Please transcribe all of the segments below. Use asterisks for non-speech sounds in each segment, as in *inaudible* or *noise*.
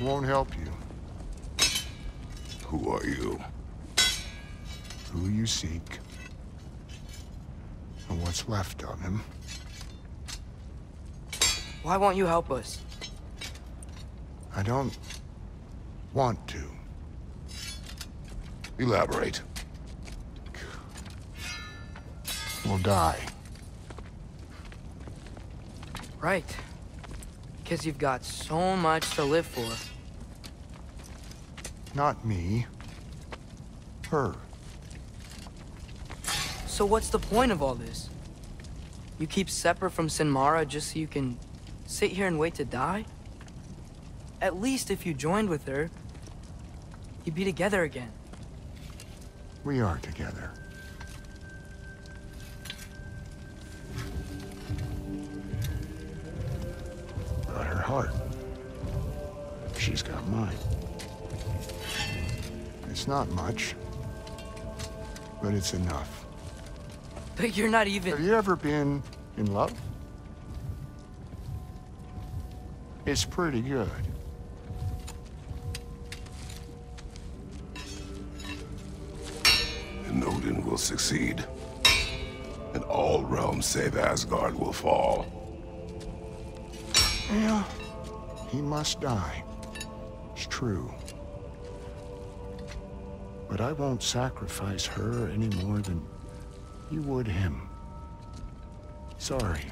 I won't help you. Who are you? Who you seek. And what's left of him. Why won't you help us? I don't want to. Elaborate. We'll die. Right. Because you've got so much to live for. Not me. Her. So what's the point of all this? You keep separate from Sinmara just so you can sit here and wait to die? At least if you joined with her, you'd be together again. We are together. Got her heart. She's got mine. It's not much, but it's enough. But you're not even... Have you ever been in love? It's pretty good. And Odin will succeed. And all realms save Asgard will fall. Yeah, he must die. It's true. But I won't sacrifice her any more than you would him. Sorry.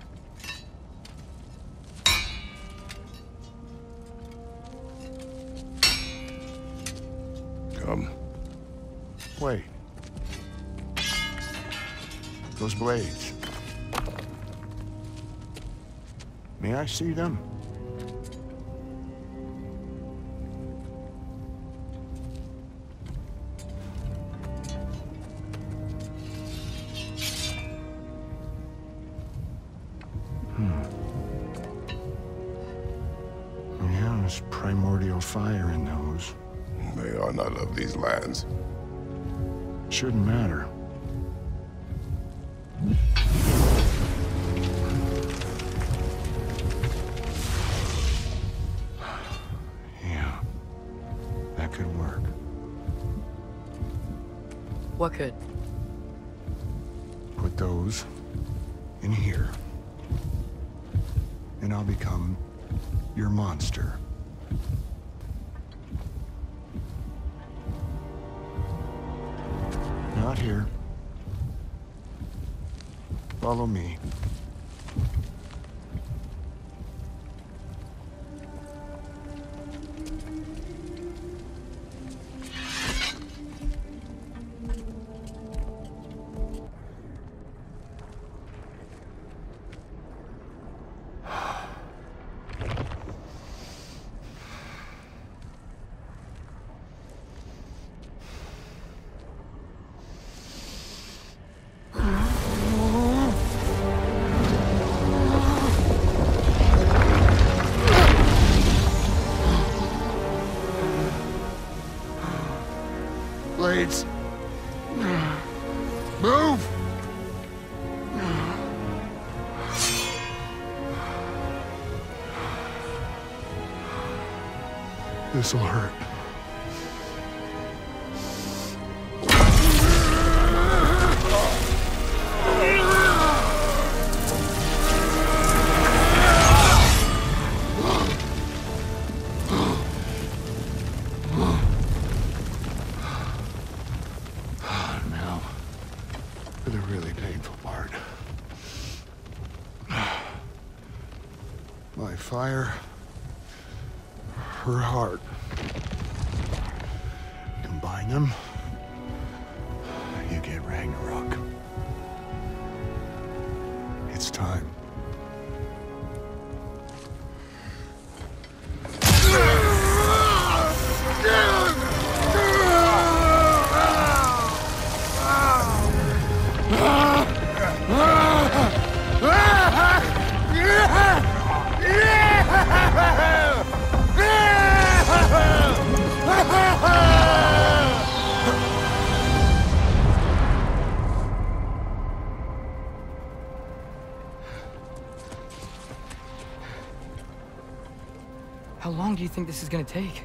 Come. Wait. Those blades. May I see them? There's primordial fire in those. They are not of these lands. Shouldn't matter. *sighs* Yeah, that could work. What could? Put those in here. And I'll become your monster. Not here. Follow me. Move! This'll hurt. My fire, her heart. Combine them, you get Ragnarok. It's time. How long do you think this is gonna take?